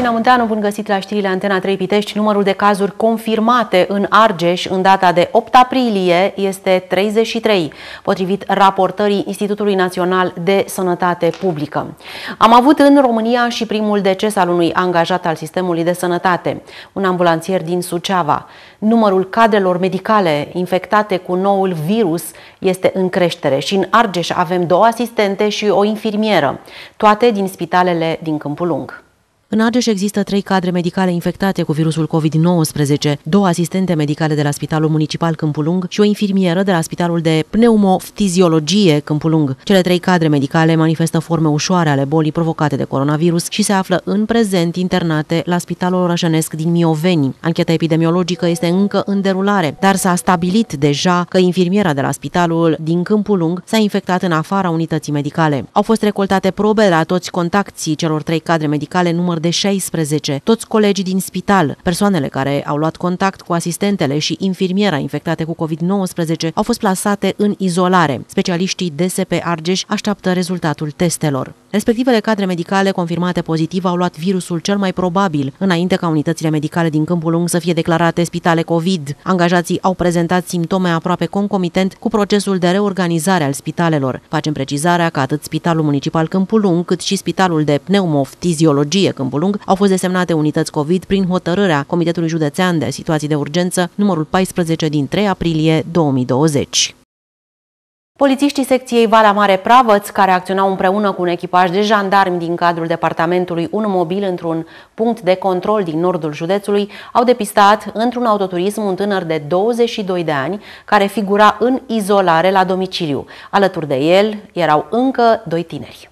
Cristina Munteanu, bun găsit la știrile Antena 3 Pitești. Numărul de cazuri confirmate în Argeș în data de 8 aprilie este 33, potrivit raportării Institutului Național de Sănătate Publică. Am avut în România și primul deces al unui angajat al sistemului de sănătate, un ambulanțier din Suceava. Numărul cadrelor medicale infectate cu noul virus este în creștere și în Argeș avem două asistente și o infirmieră, toate din spitalele din Câmpul Lung. În Argeș există trei cadre medicale infectate cu virusul COVID-19, două asistente medicale de la Spitalul Municipal Câmpul Lung și o infirmieră de la Spitalul de Pneumoftiziologie Câmpul Lung. Cele trei cadre medicale manifestă forme ușoare ale bolii provocate de coronavirus și se află în prezent internate la Spitalul Orășănesc din Mioveni. Ancheta epidemiologică este încă în derulare, dar s-a stabilit deja că infirmiera de la Spitalul din Câmpul Lung s-a infectat în afara unității medicale. Au fost recoltate probe la toți contactii celor trei cadre medicale număr de 16, toți colegii din spital, persoanele care au luat contact cu asistentele și infirmiera infectate cu COVID-19 au fost plasate în izolare. Specialiștii DSP Argeș așteaptă rezultatul testelor. Respectivele cadre medicale confirmate pozitiv au luat virusul cel mai probabil, înainte ca unitățile medicale din Câmpul Lung să fie declarate spitale COVID. Angajații au prezentat simptome aproape concomitent cu procesul de reorganizare al spitalelor. Facem precizarea că atât Spitalul Municipal Câmpul Lung, cât și Spitalul de Pneumoftiziologie Câmpul Lung au fost desemnate unități COVID prin hotărârea Comitetului Județean de Situații de Urgență numărul 14 din 3 aprilie 2020. Polițiștii secției Valea Mare Pravăț, care acționau împreună cu un echipaj de jandarmi din cadrul departamentului un mobil într-un punct de control din nordul județului, au depistat într-un autoturism un tânăr de 22 de ani care figura în izolare la domiciliu. Alături de el erau încă doi tineri.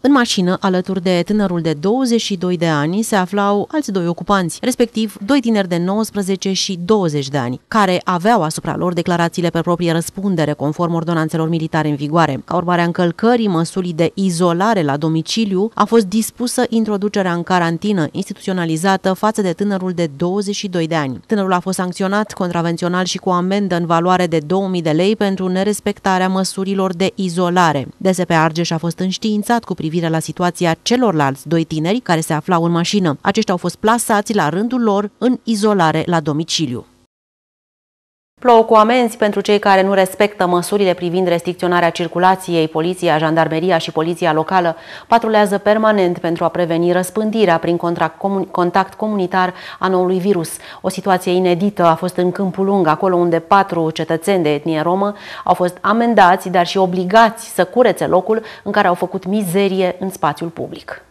În mașină, alături de tânărul de 22 de ani, se aflau alți doi ocupanți, respectiv doi tineri de 19 și 20 de ani, care aveau asupra lor declarațiile pe proprie răspundere, conform ordonanțelor militare în vigoare. Ca urmare a încălcării măsurii de izolare la domiciliu, a fost dispusă introducerea în carantină instituționalizată față de tânărul de 22 de ani. Tânărul a fost sancționat contravențional și cu amendă în valoare de 2000 de lei pentru nerespectarea măsurilor de izolare. DSP Argeș a fost înștiințat cu privire la situația celorlalți doi tineri care se aflau în mașină. Aceștia au fost plasați la rândul lor în izolare la domiciliu. Plouă cu amenzi pentru cei care nu respectă măsurile privind restricționarea circulației. Poliția, jandarmeria și poliția locală patrulează permanent pentru a preveni răspândirea prin contact comunitar a noului virus. O situație inedită a fost în Câmpul Lung, acolo unde patru cetățeni de etnie romă au fost amendați, dar și obligați să curețe locul în care au făcut mizerie în spațiul public.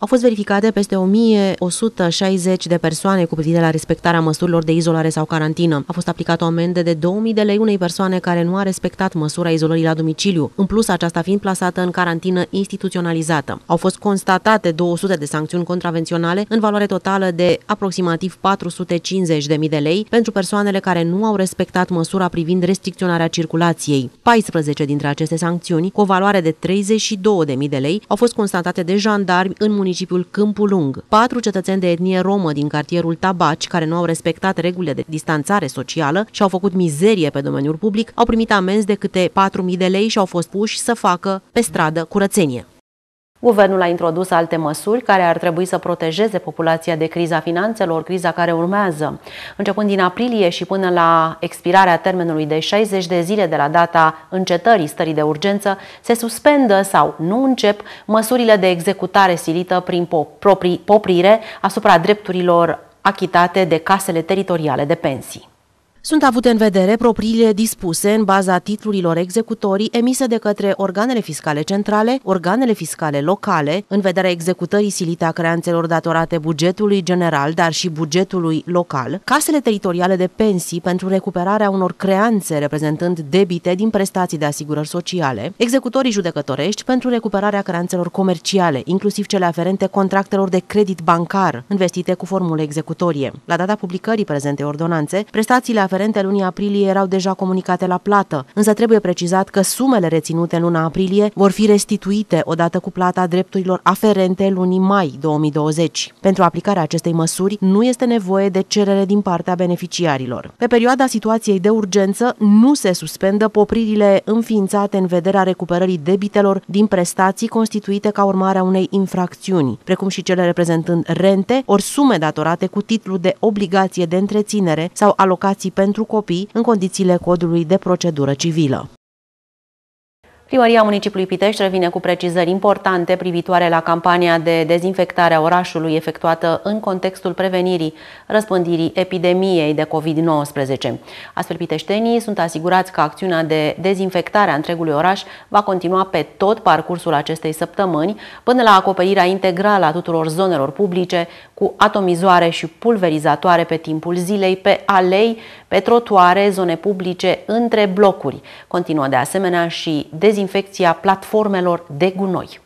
Au fost verificate peste 1160 de persoane cu privire la respectarea măsurilor de izolare sau carantină. A fost aplicată o amendă de 2000 de lei unei persoane care nu a respectat măsura izolării la domiciliu, în plus aceasta fiind plasată în carantină instituționalizată. Au fost constatate 200 de sancțiuni contravenționale în valoare totală de aproximativ 450.000 de lei pentru persoanele care nu au respectat măsura privind restricționarea circulației. 14 dintre aceste sancțiuni, cu o valoare de 32.000 de lei, au fost constatate de jandarmi în municipiul Câmpul Lung. Patru cetățeni de etnie romă din cartierul Tabaci, care nu au respectat regulile de distanțare socială și au făcut mizerie pe domeniul public, au primit amenzi de câte 4.000 de lei și au fost puși să facă pe stradă curățenie. Guvernul a introdus alte măsuri care ar trebui să protejeze populația de criza finanțelor, criza care urmează. Începând din aprilie și până la expirarea termenului de 60 de zile de la data încetării stării de urgență, se suspendă sau nu încep măsurile de executare silită prin poprire asupra drepturilor achitate de casele teritoriale de pensii. Sunt avute în vedere propriile dispuse în baza titlurilor executorii emise de către organele fiscale centrale, organele fiscale locale, în vederea executării silite a creanțelor datorate bugetului general, dar și bugetului local, casele teritoriale de pensii pentru recuperarea unor creanțe reprezentând debite din prestații de asigurări sociale, executorii judecătorești pentru recuperarea creanțelor comerciale, inclusiv cele aferente contractelor de credit bancar, investite cu formule executorie. La data publicării prezentei ordonanțe, prestațiile aferente aferente lunii aprilie erau deja comunicate la plată, însă trebuie precizat că sumele reținute în luna aprilie vor fi restituite odată cu plata drepturilor aferente lunii mai 2020. Pentru aplicarea acestei măsuri nu este nevoie de cerere din partea beneficiarilor. Pe perioada situației de urgență nu se suspendă popririle înființate în vederea recuperării debitelor din prestații constituite ca urmare a unei infracțiuni, precum și cele reprezentând rente ori sume datorate cu titlu de obligație de întreținere sau alocații pentru copii în condițiile codului de procedură civilă. Primăria Municipiului Pitești revine cu precizări importante privitoare la campania de dezinfectare a orașului efectuată în contextul prevenirii răspândirii epidemiei de COVID-19. Astfel, piteștenii sunt asigurați că acțiunea de dezinfectare a întregului oraș va continua pe tot parcursul acestei săptămâni, până la acoperirea integrală a tuturor zonelor publice cu atomizoare și pulverizatoare pe timpul zilei, pe alei, pe trotuare, zone publice, între blocuri. Continuă de asemenea și dezinfectarea dezinfecția platformelor de gunoi.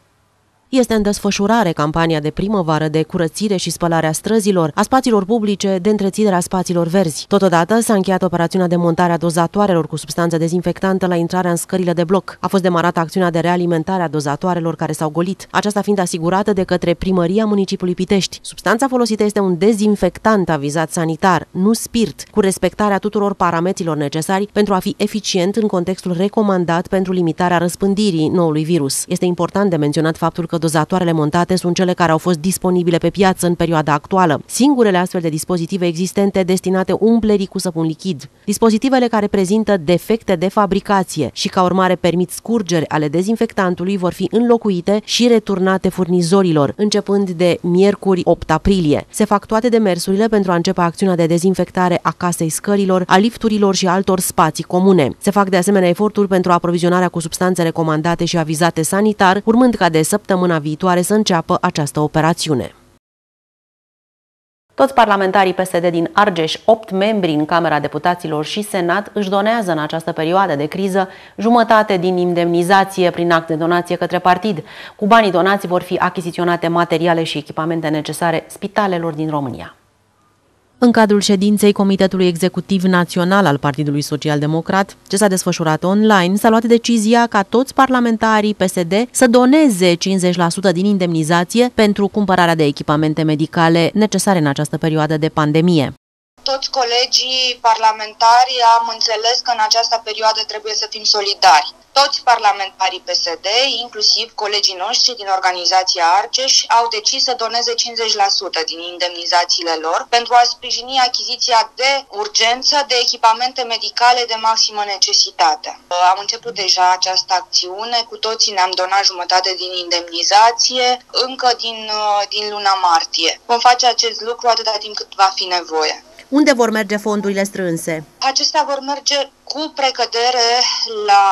Este în desfășurare campania de primăvară de curățire și spălare a străzilor, a spațiilor publice, de întreținere a spațiilor verzi. Totodată s-a încheiat operațiunea de montare a dozatoarelor cu substanță dezinfectantă la intrarea în scările de bloc. A fost demarată acțiunea de realimentare a dozatoarelor care s-au golit, aceasta fiind asigurată de către Primăria Municipiului Pitești. Substanța folosită este un dezinfectant avizat sanitar, nu spirit, cu respectarea tuturor parametrilor necesari pentru a fi eficient în contextul recomandat pentru limitarea răspândirii noului virus. Este important de menționat faptul că dozatoarele montate sunt cele care au fost disponibile pe piață în perioada actuală. Singurele astfel de dispozitive existente destinate umplerii cu săpun lichid. Dispozitivele care prezintă defecte de fabricație și ca urmare permit scurgeri ale dezinfectantului vor fi înlocuite și returnate furnizorilor, începând de miercuri 8 aprilie. Se fac toate demersurile pentru a începe acțiunea de dezinfectare a casei scărilor, a lifturilor și altor spații comune. Se fac de asemenea eforturi pentru aprovizionarea cu substanțe recomandate și avizate sanitar, urmând ca de săptămâna săptămâna viitoare să înceapă această operațiune. Toți parlamentarii PSD din Argeș, 8 membri în Camera Deputaților și Senat, își donează în această perioadă de criză jumătate din indemnizație prin act de donație către partid. Cu banii donați vor fi achiziționate materiale și echipamente necesare spitalelor din România. În cadrul ședinței Comitetului Executiv Național al Partidului Social Democrat, ce s-a desfășurat online, s-a luat decizia ca toți parlamentarii PSD să doneze 50% din indemnizație pentru cumpărarea de echipamente medicale necesare în această perioadă de pandemie toți colegii parlamentari am înțeles că în această perioadă trebuie să fim solidari. Toți parlamentarii PSD, inclusiv colegii noștri din organizația Argeș, au decis să doneze 50% din indemnizațiile lor pentru a sprijini achiziția de urgență de echipamente medicale de maximă necesitate. Am început deja această acțiune, cu toții ne-am donat jumătate din indemnizație încă din, din luna martie. Vom face acest lucru atâta timp cât va fi nevoie. Unde vor merge fondurile strânse? Acestea vor merge cu precădere la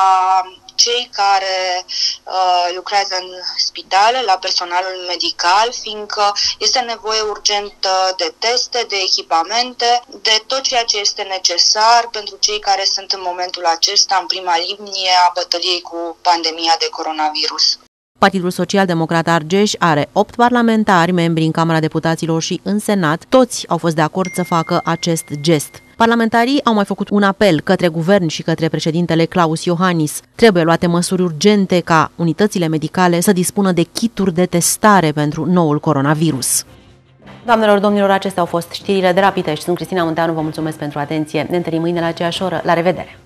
cei care uh, lucrează în spitale, la personalul medical, fiindcă este nevoie urgentă de teste, de echipamente, de tot ceea ce este necesar pentru cei care sunt în momentul acesta în prima linie a bătăliei cu pandemia de coronavirus. Partidul Social Democrat Argeș are 8 parlamentari, membri în Camera Deputaților și în Senat. Toți au fost de acord să facă acest gest. Parlamentarii au mai făcut un apel către guvern și către președintele Claus Iohannis. Trebuie luate măsuri urgente ca unitățile medicale să dispună de kituri de testare pentru noul coronavirus. Doamnelor, domnilor, acestea au fost știrile de Rapitești. Sunt Cristina Munteanu, vă mulțumesc pentru atenție. Ne întâlnim mâine la aceeași oră. La revedere!